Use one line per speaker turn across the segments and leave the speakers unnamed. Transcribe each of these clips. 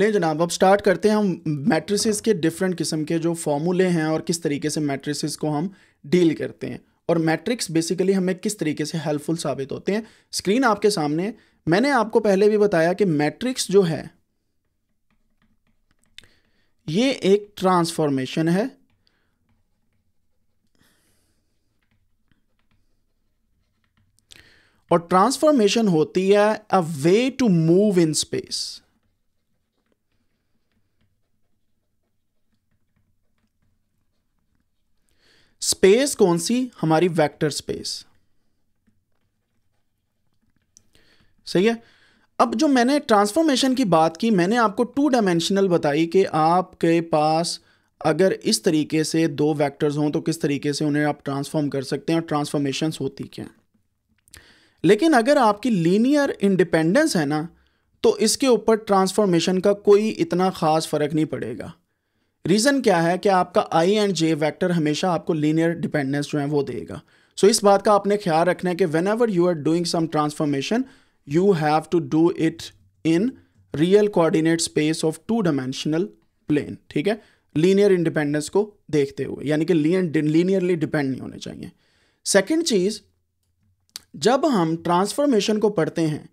ले जनाब, अब स्टार्ट करते हैं हम मैट्रिसेस के डिफरेंट किस्म के जो फॉर्मूले हैं और किस तरीके से मैट्रिसेस को हम डील करते हैं। और मैट्रिक्स बेसिकली हमें किस तरीके से हेल्पफुल साबित होते हैं। स्क्रीन आपके सामने। मैंने आपको पहले भी बताया कि मैट्रिक्स जो है, ये एक ट्रांसफॉर्मेशन है। और ट्रांसफॉर्मेशन होती है a way to move in space space कौन सी? हमारी वेक्टर स्पेस। सही है? अब जो मैंने ट्रांसफॉर्मेशन की बात की, मैंने आपको टू डायमेंशनल बताई कि आपके पास अगर इस तरीके से दो वेक्टर्स हों तो किस तरीके से उन्हें आप ट्रांसफॉर्म कर सकते हैं और ट्रांसफॉर्मेशंस होती क्या लेकिन अगर आपकी लीनियर इंडिपेंडेंस है ना तो इसके ऊपर ट्रांसफॉर्मेशन का कोई इतना ख़ास फ़र्क नहीं पड़ेगा। रीज़न क्या है कि आपका आई एंड जे वैक्टर हमेशा आपको लीनियर डिपेंडेंस जो है वो देगा। सो so, इस बात का आपने ख्याल रखना है कि whenever you are doing some transformation you have to do it in real coordinate space of two dimensional plane ठीक है? लीनियर इंडिपेंडेंस को देखते हुए यानी कि लीनियरली डिपेंड नहीं होने चाहिए। सेकेंड चीज़ जब हम ट्रांसफॉर्मेशन को पढ़ते हैं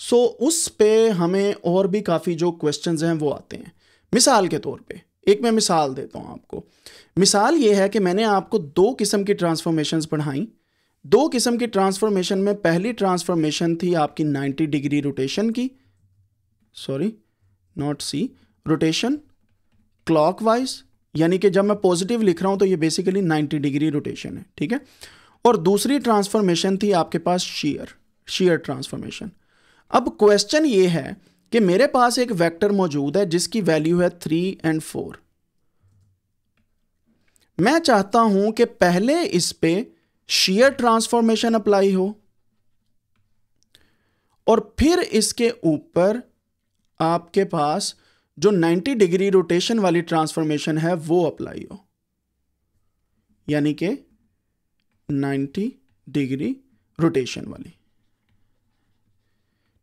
सो so उस पे हमें और भी काफ़ी जो क्वेश्चंस हैं वो आते हैं। मिसाल के तौर पे एक मैं मिसाल देता हूँ आपको। मिसाल ये है कि मैंने आपको दो किस्म की ट्रांसफॉर्मेशंस पढ़ाई। दो किस्म की ट्रांसफॉर्मेशन में पहली ट्रांसफॉर्मेशन थी आपकी 90 डिग्री रोटेशन की। Sorry not C rotation clockwise यानी कि जब मैं पॉजिटिव लिख रहा हूँ तो ये बेसिकली 90 डिग्री रोटेशन है, ठीक है? और दूसरी ट्रांसफॉर्मेशन थी आपके पास शीयर शेयर ट्रांसफॉर्मेशन अब क्वेश्चन ये है कि मेरे पास एक वेक्टर मौजूद है जिसकी वैल्यू है थ्री एंड फोर मैं चाहता हूँ कि पहले इस पे शेयर ट्रांसफॉर्मेशन अप्लाई हो और फिर इसके ऊपर आपके पास जो 90 डिग्री रोटेशन वाली ट्रांसफॉर्मेशन है वो अप्लाई हो। यानी कि 90 डिग्री रोटेशन वाली।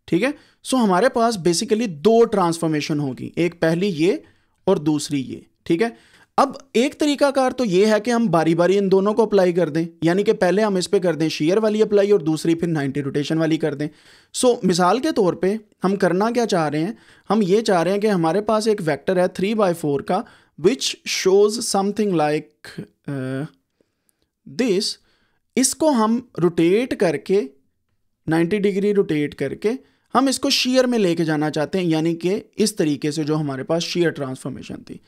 ठीक है? सो हमारे पास बेसिकली दो ट्रांसफॉर्मेशन होगी। एक पहली ये और दूसरी ये ठीक है? अब एक तरीका कार तो ये है कि हम बारी बारी इन दोनों को अप्लाई कर दें। यानी कि पहले हम इस पर कर दें शेयर वाली अप्लाई और दूसरी फिर 90 रोटेशन वाली कर दें। सो so, मिसाल के तौर पे हम करना क्या चाह रहे हैं? हम ये चाह रहे हैं कि हमारे पास एक वेक्टर है थ्री बाई फोर का which shows something like this इसको हम रोटेट करके 90 डिग्री रोटेट करके हम इसको शेयर में लेके जाना चाहते हैं, यानी कि इस तरीके से जो हमारे पास शेयर ट्रांसफॉर्मेशन थी।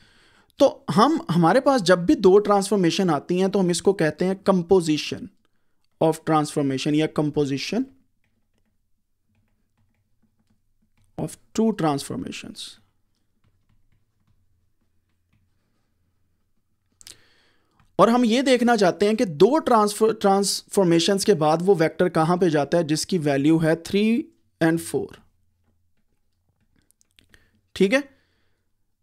तो हम, हमारे पास जब भी दो ट्रांसफॉर्मेशन आती हैं तो हम इसको कहते हैं कंपोजिशन ऑफ़ ट्रांसफॉर्मेशन या कंपोजिशन ऑफ़ टू ट्रांसफॉर्मेशंस और हम ये देखना चाहते हैं कि दो ट्रांसफ़र ट्रांसफॉर्मेशंस के बाद वो वेक्टर कहाँ पे जाता है, जिसकी वैल्यू है थ्री एंड फोर ठीक है?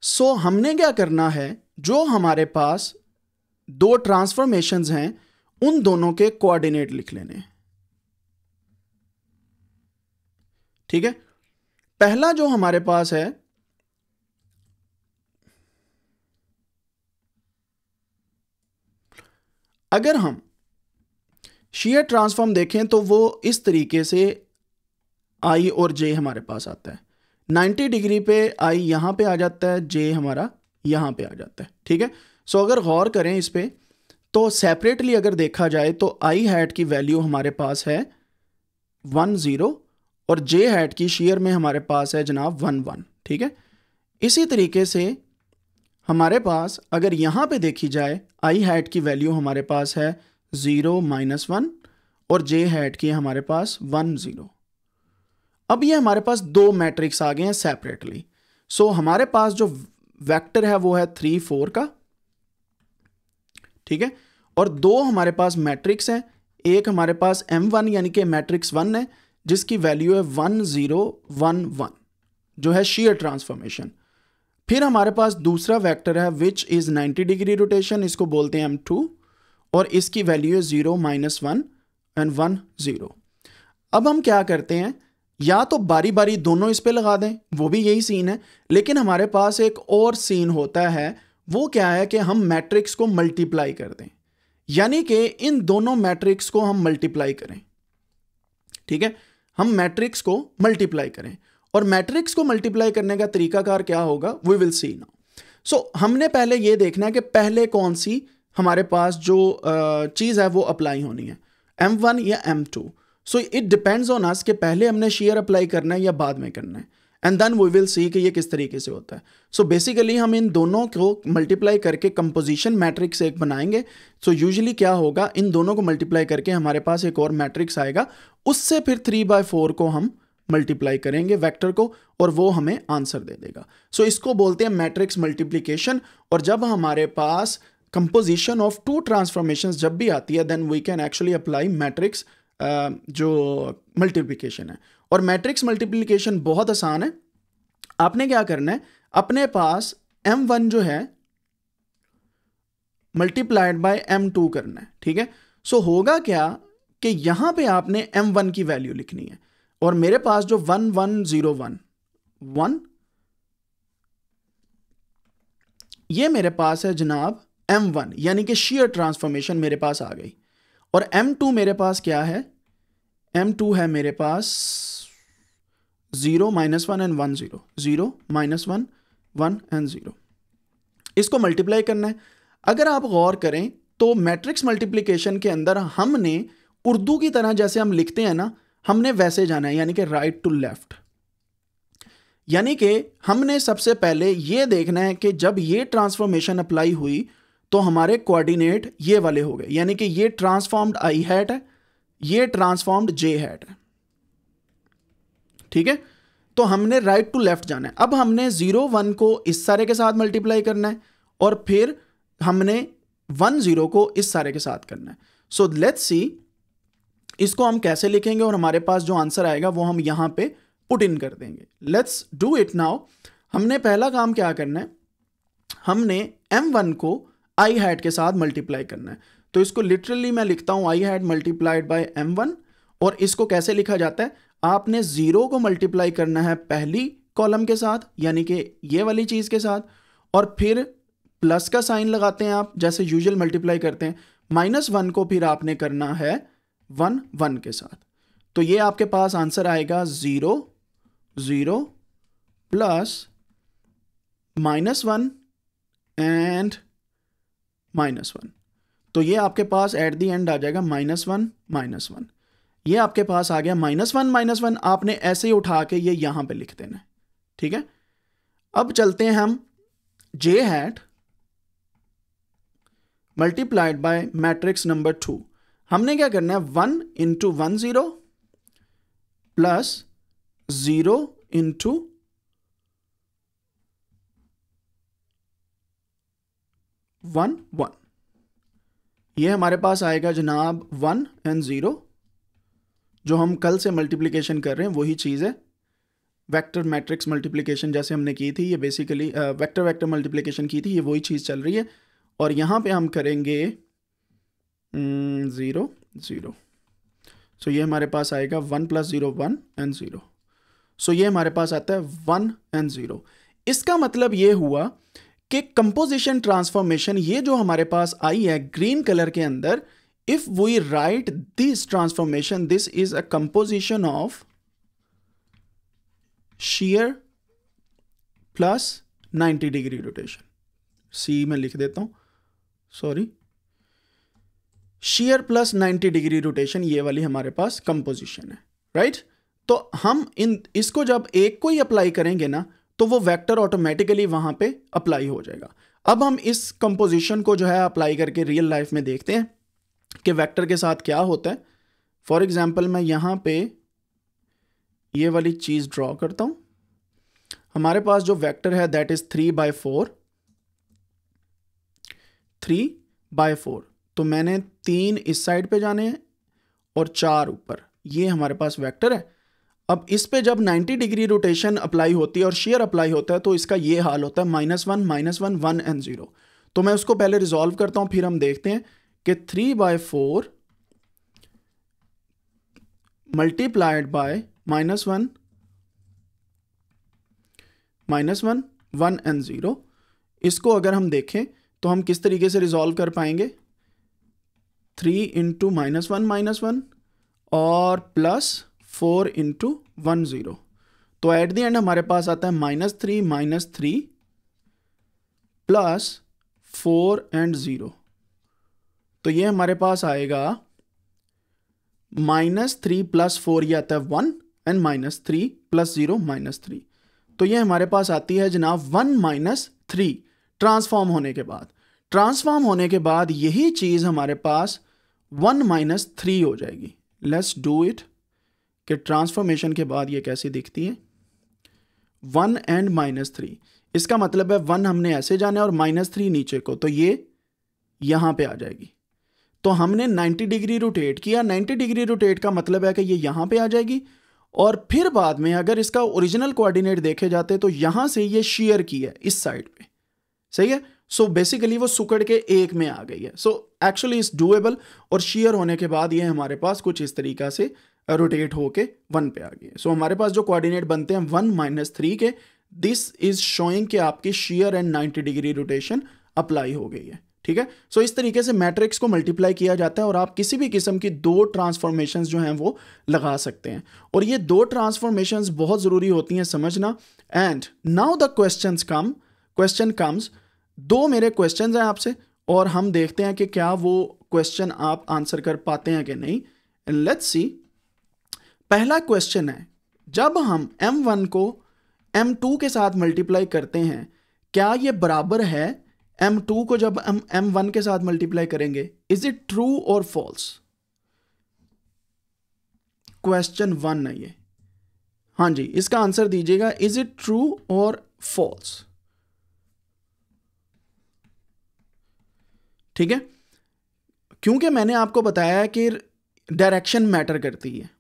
सो so, हमने क्या करना है? जो हमारे पास दो ट्रांसफॉर्मेशंस हैं उन दोनों के कोऑर्डिनेट लिख लेने ठीक है? पहला जो हमारे पास है अगर हम शेयर ट्रांसफॉर्म देखें तो वो इस तरीके से आई और जे हमारे पास आता है। 90 डिग्री पे आई यहाँ पे आ जाता है, जे हमारा यहाँ पे आ जाता है, ठीक है? सो अगर गौर करें इस पर तो सेपरेटली अगर देखा जाए तो आई हैट की वैल्यू हमारे पास है वन ज़ीरो और जे हैट की शेयर में हमारे पास है जनाब वन वन, ठीक है? इसी तरीके से हमारे पास, अगर यहाँ पे देखी जाए, आई हैट की वैल्यू हमारे पास है ज़ीरो माइनस वन और जे हैट की हमारे पास वन ज़ीरो। अब ये हमारे पास दो मैट्रिक्स आ गए हैं सेपरेटली सो so, हमारे पास जो वेक्टर है वो है थ्री फोर का. ठीक है? और दो हमारे पास मैट्रिक्स हैं. एक हमारे पास एम वन यानी कि मैट्रिक्स वन है जिसकी वैल्यू है वन ज़ीरो वन वन जो है शेयर ट्रांसफॉर्मेशन फिर हमारे पास दूसरा वेक्टर है विच इज़ 90 डिग्री रोटेशन इसको बोलते हैं एम टू और इसकी वैल्यू है zero minus one and one zero अब हम क्या करते हैं? या तो बारी बारी दोनों इस पे लगा दें, वो भी यही सीन है। लेकिन हमारे पास एक और सीन होता है, वो क्या है कि हम मैट्रिक्स को मल्टीप्लाई कर दें। यानी कि इन दोनों मैट्रिक्स को हम मल्टीप्लाई करें। ठीक है? हम मैट्रिक्स को मल्टीप्लाई करें। और मैट्रिक्स को मल्टीप्लाई करने का तरीकाकार क्या होगा? We will see now so हमने पहले ये देखना है कि पहले कौन सी हमारे पास जो चीज़ है, वो अप्लाई होनी है। एम वन या M two so it depends on us कि पहले हमने शेयर अप्लाई करना है या बाद में करना है। And then we will see कि ये किस तरीके से होता है। सो so बेसिकली हम इन दोनों को मल्टीप्लाई करके कंपोजिशन मैट्रिक्स एक बनाएँगे। सो so यूजली क्या होगा? इन दोनों को मल्टीप्लाई करके हमारे पास एक और मैट्रिक्स आएगा। उससे फिर थ्री बाय फोर को हम मल्टीप्लाई करेंगे वेक्टर को और वो हमें आंसर दे देगा। सो so, इसको बोलते हैं मैट्रिक्स मल्टीप्लीकेशन और जब हमारे पास कंपोजिशन ऑफ़ टू ट्रांसफॉर्मेशन जब भी आती है then we can actually apply matrix जो मल्टीप्लिकेशन है। और मैट्रिक्स मल्टीप्लिकेशन बहुत आसान है। आपने क्या करना है? अपने पास एम वन जो है मल्टीप्लाइड बाय एम टू करना है, ठीक है? सो होगा क्या कि यहाँ पे आपने एम वन की वैल्यू लिखनी है। और मेरे पास जो one one zero one one ये मेरे पास है जनाब एम वन यानी कि शेयर ट्रांसफॉर्मेशन मेरे पास आ गई। और एम टू मेरे पास क्या है? एम टू है मेरे पास zero minus one and one zero zero minus one one and zero इसको मल्टीप्लाई करना है। अगर आप गौर करें तो मैट्रिक्स मल्टीप्लिकेशन के अंदर हमने उर्दू की तरह जैसे हम लिखते हैं ना, हमने वैसे जाना है, यानी कि राइट टू लेफ़्ट यानी कि हमने सबसे पहले ये देखना है कि जब ये ट्रांसफॉर्मेशन अप्लाई हुई तो हमारे कोऑर्डिनेट ये वाले हो गए। यानी कि ये ट्रांसफॉर्म्ड आई हैट है, ये ट्रांसफॉर्म्ड जे हैट है। ठीक है? तो हमने राइट टू लेफ़्ट जाना है। अब हमने ज़ीरो वन को इस सारे के साथ मल्टीप्लाई करना है और फिर हमने वन ज़ीरो को इस सारे के साथ करना है। सो लेट्स सी इसको हम कैसे लिखेंगे और हमारे पास जो आंसर आएगा वो हम यहाँ पे पुट इन कर देंगे। लेट्स डू इट नाउ हमने पहला काम क्या करना है? हमने एम वन को आई हैड के साथ मल्टीप्लाई करना है। तो इसको लिटरली मैं लिखता हूँ I hat multiplied by M one और इसको कैसे लिखा जाता है? आपने ज़ीरो को मल्टीप्लाई करना है पहली कॉलम के साथ, यानी कि ये वाली चीज़ के साथ, और फिर प्लस का साइन लगाते हैं आप, जैसे यूजुअल मल्टीप्लाई करते हैं। माइनस वन को फिर आपने करना है वन वन के साथ। तो ये आपके पास आंसर आएगा zero zero plus minus one and minus one तो ये आपके पास एट दी एंड आ जाएगा माइनस वन माइनस वन ये आपके पास आ गया माइनस वन माइनस वन आपने ऐसे ही उठा के ये यहाँ पे लिख देना ठीक है? अब चलते हैं हम J hat multiplied by matrix number two हमने क्या करना है? One into one zero plus zero into one one. ये हमारे पास आएगा जनाब वन एंड ज़ीरो जो हम कल से मल्टीप्लिकेशन कर रहे हैं, वही चीज़ है। वेक्टर मैट्रिक्स मल्टीप्लिकेशन जैसे हमने की थी, ये बेसिकली वेक्टर वेक्टर मल्टीप्लिकेशन की थी, ये वही चीज़ चल रही है। और यहाँ पे हम करेंगे ज़ीरो ज़ीरो सो ये हमारे पास आएगा one plus zero one and zero so ये हमारे पास आता है वन एंड ज़ीरो इसका मतलब ये हुआ कि कंपोजिशन ट्रांसफॉर्मेशन ये जो हमारे पास आई है ग्रीन कलर के अंदर if we write this transformation this is a composition of shear plus 90 degree rotation सी में लिख देता हूँ sorry shear plus 90 degree rotation ये वाली हमारे पास कंपोजिशन है राइट right? तो हम इन, इसको जब एक को ही अप्लाई करेंगे ना तो वो वेक्टर ऑटोमेटिकली वहाँ पे अप्लाई हो जाएगा। अब हम इस कंपोजिशन को जो है अप्लाई करके रियल लाइफ में देखते हैं कि वेक्टर के साथ क्या होता है। फॉर एग्ज़ाम्पल मैं यहाँ पे ये वाली चीज़ ड्रॉ करता हूँ। हमारे पास जो वेक्टर है that is three by four three by four तो मैंने तीन इस साइड पे जाने हैं और चार ऊपर। ये हमारे पास वेक्टर है। अब इस पे जब 90 डिग्री रोटेशन अप्लाई होती है और शेयर अप्लाई होता है तो इसका ये हाल होता है minus one minus one one and zero तो मैं उसको पहले रिजॉल्व करता हूँ, फिर हम देखते हैं कि three by four multiplied by minus one minus one one and zero इसको अगर हम देखें तो हम किस तरीके से रिजॉल्व कर पाएँगे? Three into minus one minus one और plus four into one zero. तो एट द एंड हमारे पास आता है minus three minus three plus four and zero तो ये हमारे पास आएगा माइनस थ्री प्लस फोर ये आता है one and minus three plus zero minus three तो ये हमारे पास आती है जनाब वन माइनस थ्री ट्रांसफॉर्म होने के बाद। ट्रांसफॉर्म होने के बाद यही चीज़ हमारे पास वन माइनस थ्री हो जाएगी। लेट्स डू इट कि ट्रांसफॉर्मेशन के बाद ये कैसी दिखती है? One and minus three. इसका मतलब है वन हमने ऐसे जाना है और माइनस थ्री नीचे को तो ये यहाँ पे आ जाएगी। तो हमने 90 डिग्री रोटेट किया। 90 डिग्री रोटेट का मतलब है कि ये यहाँ पे आ जाएगी। और फिर बाद में अगर इसका ओरिजिनल कोऑर्डिनेट देखे जाते तो यहाँ से ये शेयर की है, इस साइड पे। सही है? सो so बेसिकली वो सुकड़ के एक में आ गई है। सो एक्चुअली इज़ डूएबल और शेयर होने के बाद ये हमारे पास कुछ इस तरीका से रोटेट होके वन पे आ है। सो so, हमारे पास जो कोऑर्डिनेट बनते हैं वन माइनस थ्री के दिस इज़ शोइंग कि आपकी shear and ninety degree rotation apply हो गई है। ठीक है? सो इस तरीके से मैट्रिक्स को मल्टीप्लाई किया जाता है और आप किसी भी किस्म की दो ट्रांसफॉर्मेशन जो हैं वो लगा सकते हैं। और ये दो ट्रांसफॉर्मेशन बहुत ज़रूरी होती हैं समझना। And now the question come question comes दो मेरे क्वेश्चन हैं आपसे और हम देखते हैं कि क्या वो क्वेश्चन आप आंसर कर पाते हैं कि नहीं। लेट्स सी पहला क्वेश्चन है, जब हम m1 को m2 के साथ मल्टीप्लाई करते हैं, क्या ये बराबर है m2 को जब हम m1 के साथ मल्टीप्लाई करेंगे? इज़ इट ट्रू और फॉल्स क्वेश्चन वन है ये। हाँ जी, इसका आंसर दीजिएगा इज़ इट ट्रू और फॉल्स ठीक है? क्योंकि मैंने आपको बताया कि डायरेक्शन मैटर करती है।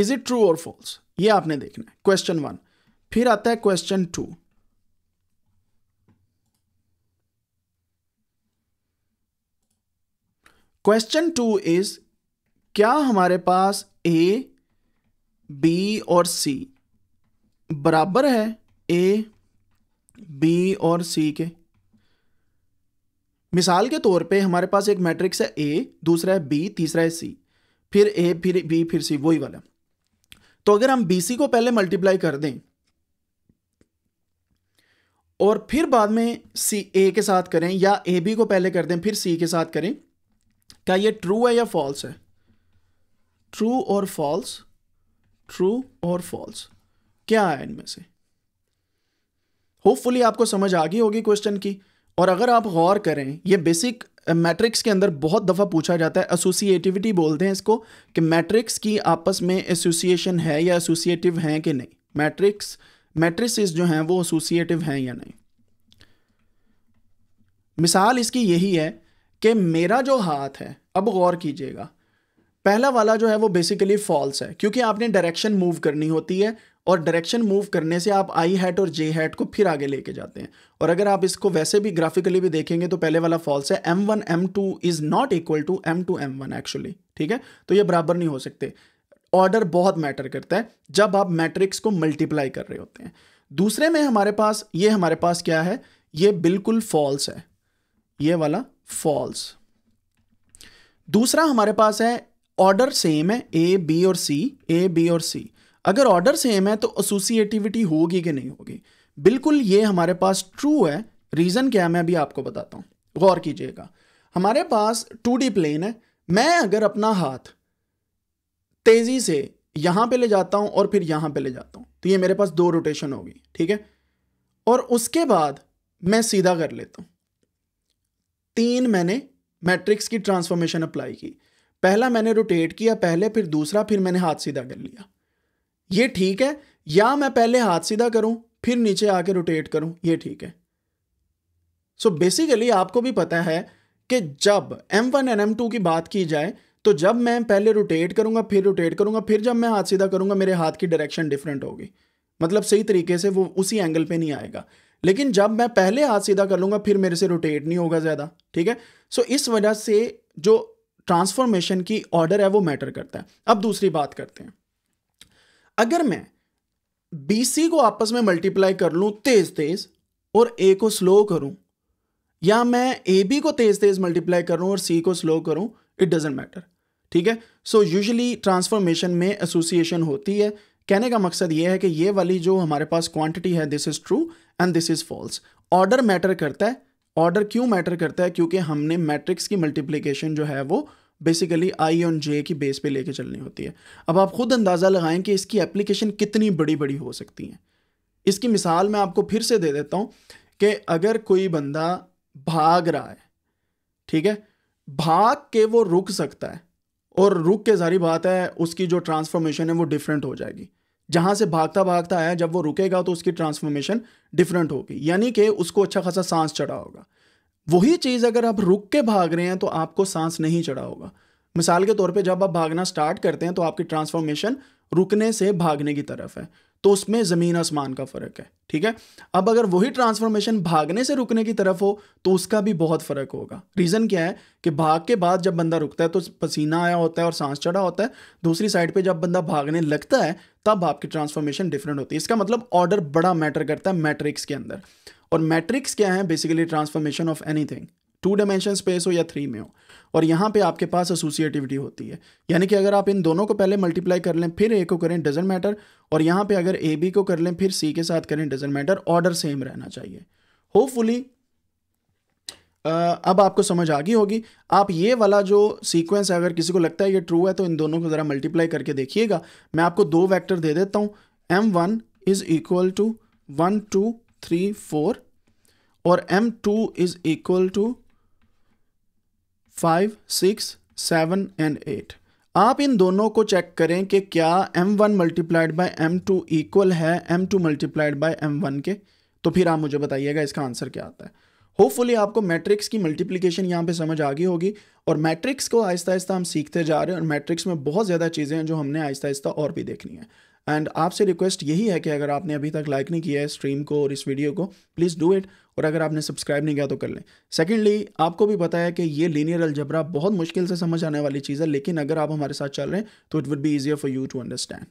इज़ इट ट्रू और फॉल्स ये आपने देखना है। क्वेश्चन वन फिर आता है question two question two is क्या हमारे पास ए बी और सी बराबर है? ए बी और सी के। मिसाल के तौर पे हमारे पास एक मैट्रिक्स है ए दूसरा है बी तीसरा है सी फिर ए फिर बी फिर सी वही वाला। तो अगर हम बी सी को पहले मल्टीप्लाई कर दें, और फिर बाद में सी ए के साथ करें, या ए बी को पहले कर दें, फिर सी के साथ करें, क्या ये ट्रू है या फॉल्स है? ट्रू और फॉल्स ट्रू और फॉल्स क्या है इनमें से? होपफुली आपको समझ आ गई होगी क्वेश्चन की। और अगर आप गौर करें, ये बेसिक मैट्रिक्स के अंदर बहुत दफ़ा पूछा जाता है एसोसिएटिविटी बोलते हैं इसको, कि मैट्रिक्स की आपस में एसोसिएशन है या एसोसिएटिव हैं कि नहीं? मैट्रिक्स मैट्रिसेस जो हैं वो एसोसिएटिव हैं या नहीं? मिसाल इसकी यही है कि मेरा जो हाथ है, अब गौर कीजिएगा पहला वाला जो है वो बेसिकली फॉल्स है, क्योंकि आपने डायरेक्शन मूव करनी होती है और डायरेक्शन मूव करने से आप आई हैट और जे हैट को फिर आगे लेके जाते हैं। और अगर आप इसको वैसे भी ग्राफिकली भी देखेंगे तो पहले वाला फॉल्स है। M one M two is not equal to M two M one actually ठीक है? तो ये बराबर नहीं हो सकते। ऑर्डर बहुत मैटर करता है, जब आप मैट्रिक्स को मल्टीप्लाई कर रहे होते हैं। दूसरे में हमारे पास, ये हमारे पास क्या है? ये बिल्कुल फॉल्स है। ये वाला फॉल्स दूसरा हमारे पास है ऑर्डर सेम है ए बी और सी ए बी और सी अगर ऑर्डर सेम है तो एसोसिएटिविटी होगी कि नहीं होगी? बिल्कुल ये हमारे पास ट्रू है। रीज़न क्या है, मैं अभी आपको बताता हूँ। गौर कीजिएगा। हमारे पास टू डी प्लेन है। मैं अगर अपना हाथ तेज़ी से यहाँ पे ले जाता हूँ और फिर यहाँ पे ले जाता हूँ तो ये मेरे पास दो रोटेशन होगी, ठीक है? और उसके बाद मैं सीधा कर लेता हूँ। तीन मैंने मैट्रिक्स की ट्रांसफॉर्मेशन अप्लाई की। पहला मैंने रोटेट किया पहले फिर दूसरा फिर मैंने हाथ सीधा कर लिया। ये ठीक है या मैं पहले हाथ सीधा करूँ फिर नीचे आके रोटेट करूँ ये ठीक है। सो so बेसिकली आपको भी पता है कि जब M1 एंड M2 की बात की जाए तो जब मैं पहले रोटेट करूँगा फिर रोटेट करूँगा फिर जब मैं हाथ सीधा करूँगा मेरे हाथ की डायरेक्शन डिफरेंट होगी। मतलब सही तरीके से वो उसी एंगल पे नहीं आएगा। लेकिन जब मैं पहले हाथ सीधा कर लूँगा फिर मेरे से रोटेट नहीं होगा ज़्यादा ठीक है? सो so, इस वजह से जो ट्रांसफॉर्मेशन की ऑर्डर है, वो मैटर करता है। अब दूसरी बात करते हैं। अगर मैं बी सी को आपस में मल्टीप्लाई कर लूँ तेज तेज और ए को स्लो करूँ, या मैं ए बी को तेज तेज मल्टीप्लाई करूँ और सी को स्लो करूँ इट डजेंट मैटर ठीक है? सो यूजली ट्रांसफॉर्मेशन में एसोसिएशन होती है। कहने का मकसद ये है कि ये वाली जो हमारे पास क्वांटिटी है this is true and this is false order matter करता है ऑर्डर क्यों मैटर करता है? क्योंकि हमने मैट्रिक्स की मल्टीप्लिकेशन जो है वो बेसिकली आई ऑन जे की बेस पे लेके चलनी होती है। अब आप खुद अंदाज़ा लगाएँ कि इसकी एप्लीकेशन कितनी बड़ी बड़ी हो सकती हैं। इसकी मिसाल मैं आपको फिर से दे देता हूँ कि अगर कोई बंदा भाग रहा है, ठीक है? भाग के वो रुक सकता है और रुक के सारी बात है, उसकी जो ट्रांसफॉर्मेशन है वो डिफरेंट हो जाएगी। जहाँ से भागता भागता आया, जब वो रुकेगा तो उसकी ट्रांसफॉर्मेशन डिफरेंट होगी। यानी कि उसको अच्छा खासा सांस चढ़ा होगा। वही चीज़ अगर आप रुक के भाग रहे हैं तो आपको सांस नहीं चढ़ा होगा। मिसाल के तौर पे जब आप भागना स्टार्ट करते हैं तो आपकी ट्रांसफॉर्मेशन रुकने से भागने की तरफ़ है। तो उसमें ज़मीन आसमान का फ़र्क है, ठीक है? अब अगर वही ट्रांसफॉर्मेशन भागने से रुकने की तरफ़ हो तो उसका भी बहुत फ़र्क होगा। रीज़न क्या है कि भाग के बाद जब बंदा रुकता है तो पसीना आया होता है और सांस चढ़ा होता है। दूसरी साइड पे जब बंदा भागने लगता है तब आपकी ट्रांसफॉर्मेशन डिफरेंट होती है। इसका मतलब ऑर्डर बड़ा मैटर करता है मैट्रिक्स के अंदर। और मैट्रिक्स क्या है? Basically transformation of anything two dimension space हो या थ्री में हो। और यहाँ पे आपके पास एसोसिएटिविटी होती है। यानी कि अगर आप इन दोनों को पहले मल्टीप्लाई कर लें, फिर ए को करें डजेंट मैटर और यहाँ पे अगर ए बी को कर लें, फिर सी के साथ करें डजेंट मैटर ऑर्डर सेम रहना चाहिए। होपफुली अब आपको समझ आ गई होगी। आप ये वाला जो सीक्वेंस है, अगर किसी को लगता है ये ट्रू है तो इन दोनों को ज़रा मल्टीप्लाई करके देखिएगा। मैं आपको दो वैक्टर दे देता हूँ। M one is equal to one two three four और M two is equal to five six seven and eight आप इन दोनों को चेक करें कि क्या M one multiplied by M two equal है M two multiplied by M one के। तो फिर आप मुझे बताइएगा इसका आंसर क्या आता है। होपफुली आपको मैट्रिक्स की मल्टीप्लिकेशन यहाँ पे समझ आ गई होगी और मैट्रिक्स को आहिस्ता आहिस्ता हम सीखते जा रहे हैं और मैट्रिक्स में बहुत ज़्यादा चीज़ें हैं जो हमने आहिस्ता आहिस्ता और भी देखनी है। एंड आपसे रिक्वेस्ट यही है कि अगर आपने अभी तक लाइक नहीं किया है स्ट्रीम को और इस वीडियो को प्लीज़ डू इट और अगर आपने सब्सक्राइब नहीं किया तो कर लें। सेकेंडली आपको भी पता है कि ये लीनियर अलजबरा बहुत मुश्किल से समझ आने वाली चीज़ है, लेकिन अगर आप हमारे साथ चल रहे हैं तो it would be easier for you to understand